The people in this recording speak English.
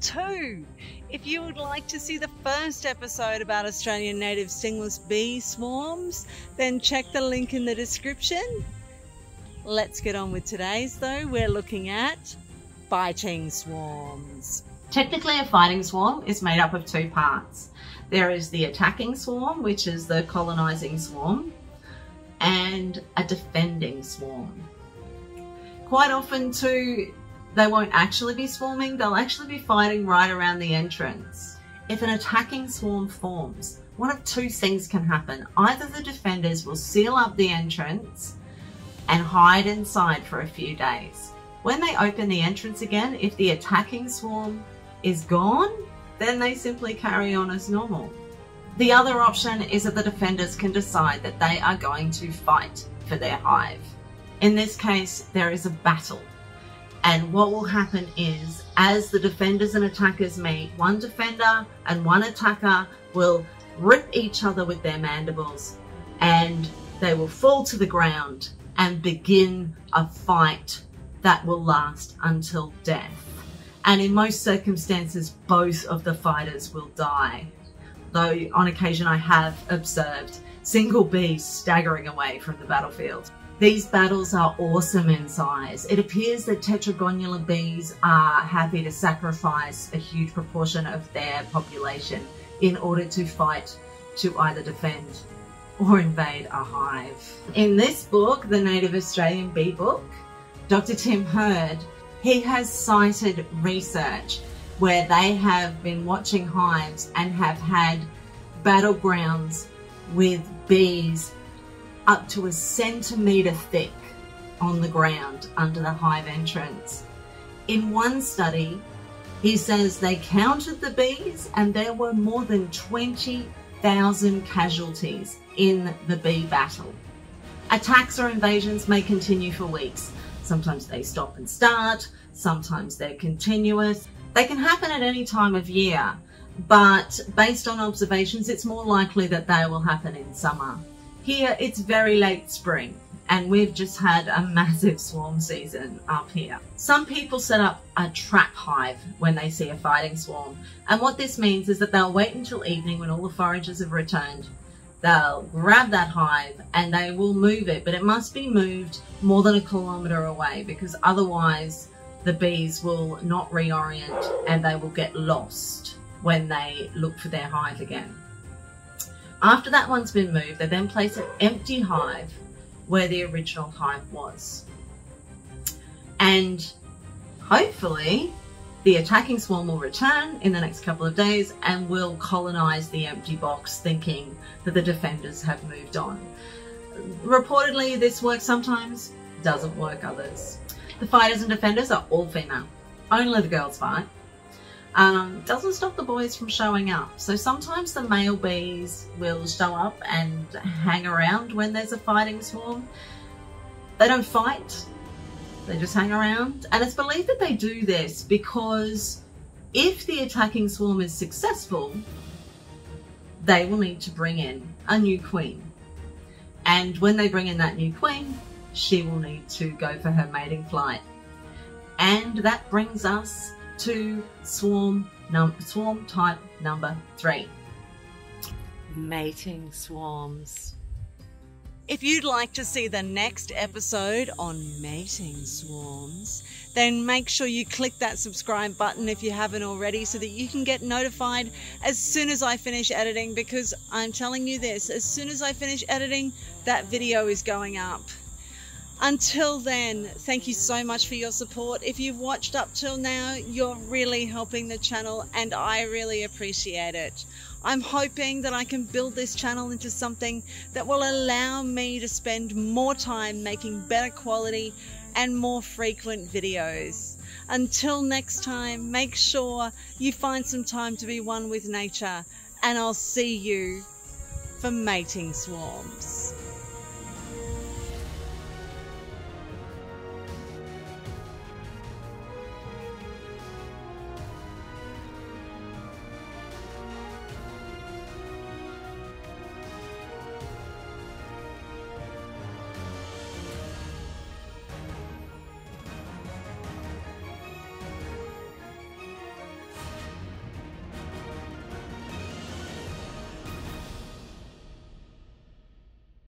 too. If you would like to see the first episode about Australian native stingless bee swarms, then check the link in the description. Let's get on with today's though. We're looking at fighting swarms. Technically, a fighting swarm is made up of two parts. There is the attacking swarm, which is the colonizing swarm, and a defending swarm. Quite often, too, they won't actually be swarming, they'll actually be fighting right around the entrance. If an attacking swarm forms, one of two things can happen. Either the defenders will seal up the entrance and hide inside for a few days. When they open the entrance again, if the attacking swarm is gone, then they simply carry on as normal. The other option is that the defenders can decide that they are going to fight for their hive. In this case, there is a battle. And what will happen is, as the defenders and attackers meet, one defender and one attacker will rip each other with their mandibles and they will fall to the ground and begin a fight that will last until death. And in most circumstances, both of the fighters will die. Though on occasion I have observed single bees staggering away from the battlefield. These battles are awesome in size. It appears that tetragonula bees are happy to sacrifice a huge proportion of their population in order to fight to either defend or invade a hive. In this book, the Native Australian Bee Book, Dr. Tim Heard, he has cited research where they have been watching hives and have had battlegrounds with bees up to a centimetre thick on the ground under the hive entrance. In one study, he says they counted the bees and there were more than 20,000 casualties in the bee battle. Attacks or invasions may continue for weeks. Sometimes they stop and start, sometimes they're continuous. They can happen at any time of year, but based on observations, it's more likely that they will happen in summer. Here, it's very late spring, and we've just had a massive swarm season up here. Some people set up a trap hive when they see a fighting swarm, and what this means is that they'll wait until evening when all the foragers have returned they'll grab that hive and they will move it, but it must be moved more than a kilometre away because otherwise the bees will not reorient and they will get lost when they look for their hive again. After that one's been moved, they then place an empty hive where the original hive was. And hopefully the attacking swarm will return in the next couple of days and will colonize the empty box thinking that the defenders have moved on. Reportedly, this works sometimes, doesn't work others. The fighters and defenders are all female. Only the girls fight. Um, doesn't stop the boys from showing up. So sometimes the male bees will show up and hang around when there's a fighting swarm. They don't fight, they just hang around. And it's believed that they do this because if the attacking swarm is successful, they will need to bring in a new queen. And when they bring in that new queen, she will need to go for her mating flight. And that brings us to swarm, num- swarm type number three. Mating swarms. If you'd like to see the next episode on mating swarms, then make sure you click that subscribe button if you haven't already so that you can get notified as soon as I finish editing because I'm telling you this, as soon as I finish editing, that video is going up. Until then, thank you so much for your support. If you've watched up till now, you're really helping the channel and I really appreciate it. I'm hoping that I can build this channel into something that will allow me to spend more time making better quality and more frequent videos. Until next time, make sure you find some time to be one with nature and I'll see you for mating swarms.